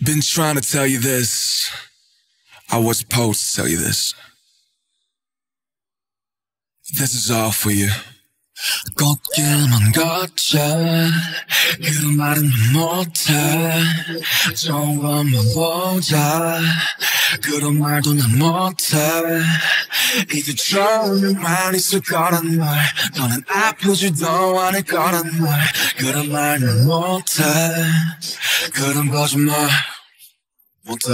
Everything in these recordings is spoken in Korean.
Been trying to tell you this. I was supposed to tell you this. This is all for you. 꽃길만 걷자. 그런 말은 못해. 좋아만 보자. 그런 말도 난 못해. 이제 말 있을 거란 말. 너는 아프지도 않을 거란 말. 그런 말은 못해. 그런 거짓말 못해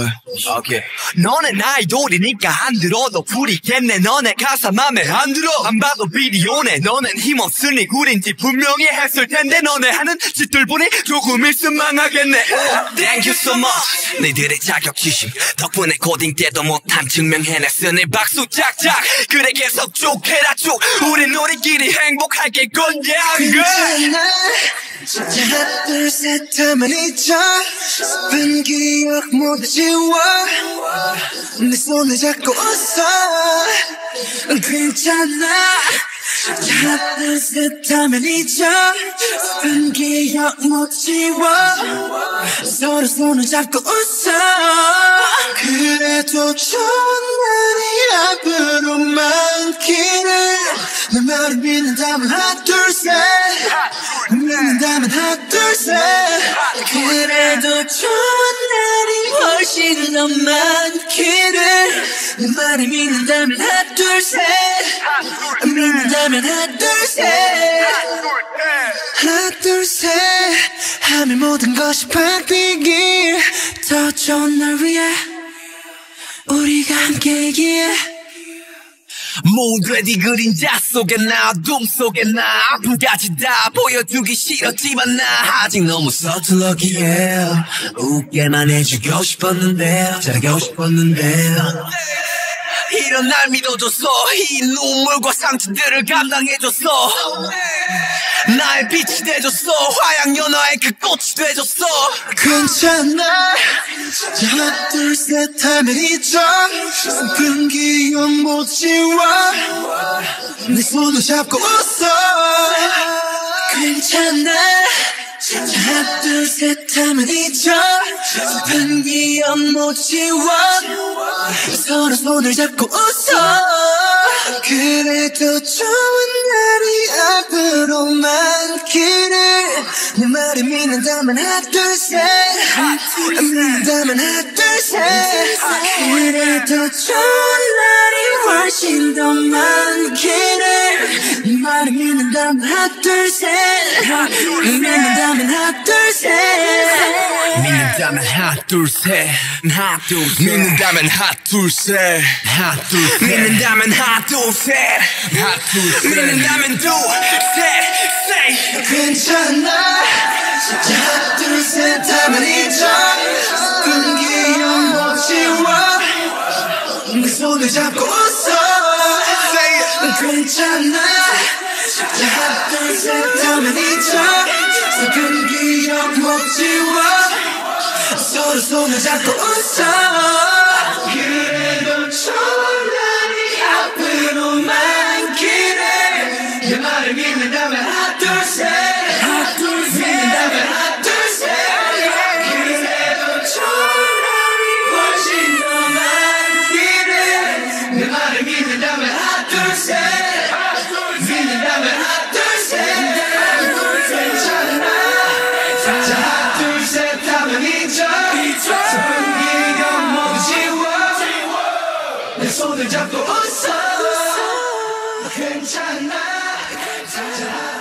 오케이. 너네 아이돌이니까 안 들어도 부리겠네. 너네 가사 맘에 안 들어. 안 봐도 비디오네. 너넨 힘없으니 구린지 분명히 했을 텐데 너네 하는 짓들 보니 조금 있으면 망하겠네. Thank you so much. 너희들의 자격지심 덕분에 고딩 때도 못한 증명해냈으니 박수 짝짝. 그래 계속 쭉 해라 쭉. 우린 우리끼리 행복하게 건양 괜찮아 진짜 하나 둘셋 하면 잊어 슬픈 기억 모두 지워. 내 손을 잡고 웃어. 괜찮아. 진짜 하나 둘셋 하면 잊어 슬픈 기억 모두 지워. 서로 손을 잡고 웃어. 그래도 좋은 날이 앞으로 많기를. 내 말을 믿는다면 하나 둘셋 믿는다면 하나 둘셋. 그래도 좋은 날이 훨씬 더 많기를. 내 말을 믿는다면 하나 둘셋. 믿는다면 하나 둘셋. 하나 둘셋. 하면 모든 것이 바뀌길. 더 좋은 날 위해 우리가 함께이 네 그림자 속에 나 어둠 속에 나. 아픔까지 다 보여주기 싫었지만 나 아직 너무 서툴러기에 웃게만 해주고 싶었는데 잘하고 싶었는데. 이런 날 믿어줬어 이 눈물과 상처들을 감당해줬어 나의 빛이 돼줬어. 화양 연화의 그 꽃이 돼줬어. 괜찮아? 하나 둘셋 하면 잊어. 슬픈 기억 못 지워. 내 손을 잡고 웃어. 괜찮아? 하나 둘셋 하면 잊어. 슬픈 기억 못 지워. 서로 손을 잡고 웃어. 그래도 좋은 날이 믿는다면 하나 둘셋 믿는다면 하나 둘셋 그래도 좋은 날이 훨씬 더 많기를 내 말을 믿는다면 하나 둘셋 믿는다면 하나 둘셋 믿는다면 하나 둘셋 하나 둘셋 믿는다면 하나 둘셋 하나 둘셋 믿는다면 하나 둘셋 하나 둘셋 괜찮아 하나 둘셋 하면 잊어 기억 못 지워 내 손을 잡고 웃어 괜찮아 하나 둘셋 하면 잊어 기억 못 지워 서로 손을 잡고 웃어 그래도 좋은 손을 잡고 웃어. 괜찮아? 자